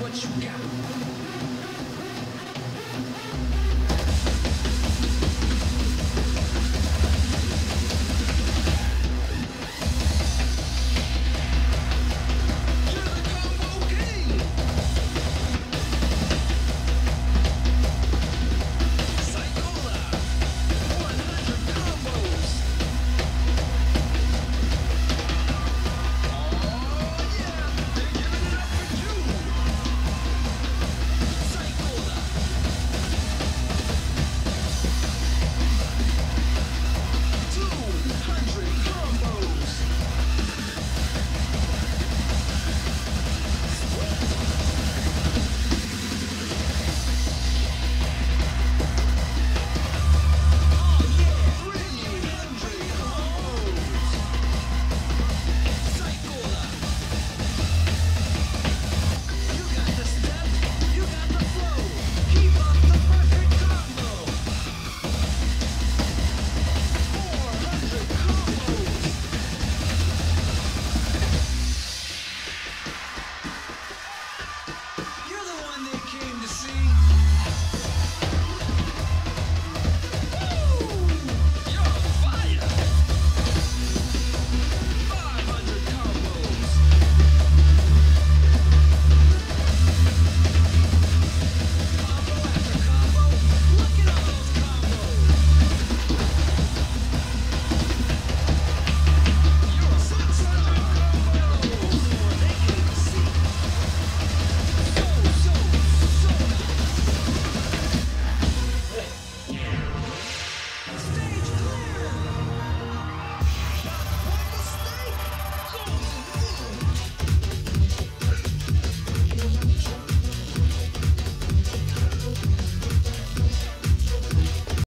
what you got.